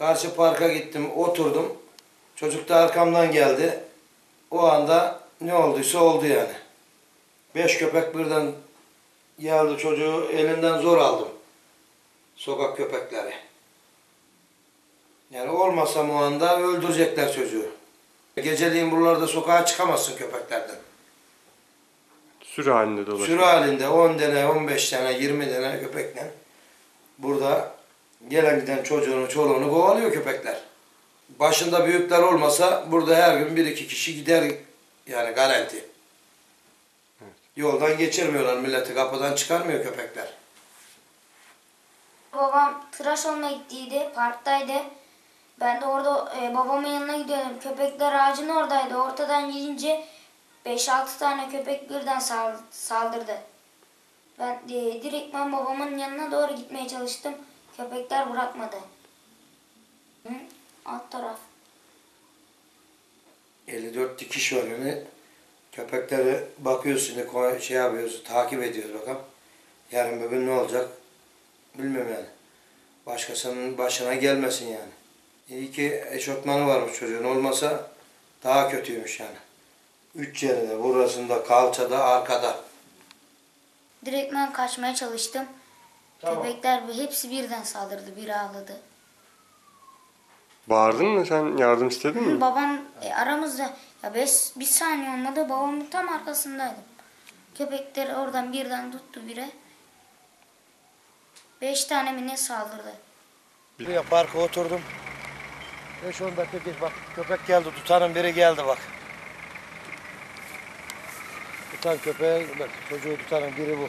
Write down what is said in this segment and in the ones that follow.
Karşı parka gittim, oturdum. Çocuk da arkamdan geldi. O anda ne olduysa oldu yani. Beş köpek birden geldi çocuğu elinden zor aldım. Sokak köpekleri. Yani olmasam o anda öldürecekler çocuğu. Geceliğin buralarda sokağa çıkamazsın köpeklerden. Sürü halinde dolaşıyor. Sürü halinde 10 tane, 15 tane, 20 tane köpekle burada gelen giden çocuğunu, çoluğunu kovalıyor köpekler. Başında büyükler olmasa burada her gün bir iki kişi gider yani garanti. Yoldan geçirmiyorlar milleti, kapıdan çıkarmıyor köpekler. Babam tıraş olmaya gittiydi, parktaydı. Ben de orada e, babamın yanına gidiyordum. Köpekler ağacın oradaydı. Ortadan gidince 5-6 tane köpek birden sal- saldırdı. Ben e, direkt ben babamın yanına doğru gitmeye çalıştım. Köpekler bırakmadı. Hı? Alt taraf. 54 dikiş var yani. Köpekleri bakıyorsun, şey yapıyoruz, takip ediyoruz bakalım. Yarın bir gün ne olacak bilmiyorum yani. Başkasının başına gelmesin yani. İyi ki eşofmanı varmış çocuğun olmasa daha kötüymüş yani. Üç yerinde, burasında, kalçada, arkada. Direkt ben kaçmaya çalıştım. Tamam. Köpekler hepsi birden saldırdı. Biri ağladı. Bağırdın mı sen? Yardım istedin mi? Babam e, aramızda ya beş, bir saniye olmadı babamın tam arkasındaydım. Köpekler oradan birden tuttu biri. Beş tane mi ne saldırdı. Buraya parka oturdum. 5-10 dakika geç bak köpek geldi tutanın biri geldi bak. Tutan köpeğe bak çocuğu tutanın biri bu.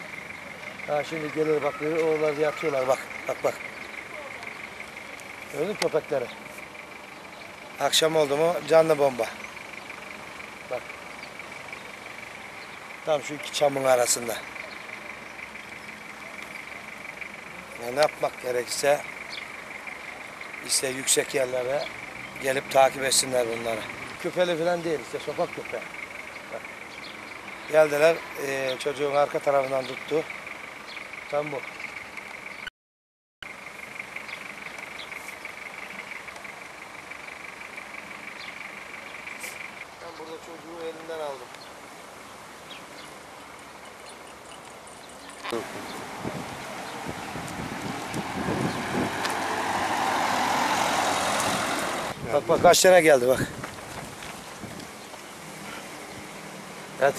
Ha şimdi gelir bak biri oralar yatıyorlar bak bak bak. Gördün köpekleri? Akşam oldu mu canlı bomba. Bak. Tam şu iki çamın arasında. Ya ne yapmak gerekirse işte yüksek yerlere gelip takip etsinler bunları. Küpeli falan değil işte sokak köpeği. Geldiler eee, çocuğun arka tarafından tuttu. Tam bu. Ben burada çocuğu elinden aldım. Bak bak kaç tane geldi bak. Evet.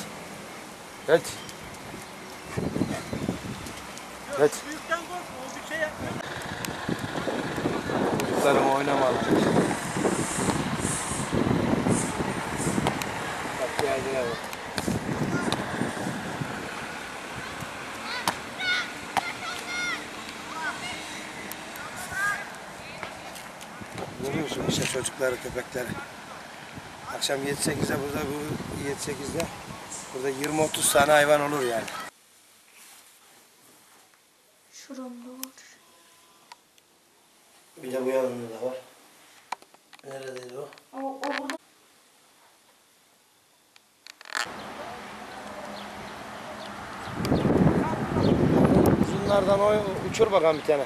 Evet. Evet. Büyükten korkma, o bir şey yapmıyor. Çocuklarım oynamalı. Bak geldiler bak. Görüyor musun işte çocukları, köpekleri. Akşam 7-8'de burada bu 7-8'de burada 20-30 tane hayvan olur yani. Şuramda var. Bir de bu yanında da var. Neredeydi o? O, o burada. Uzunlardan o uçur bakalım bir tane.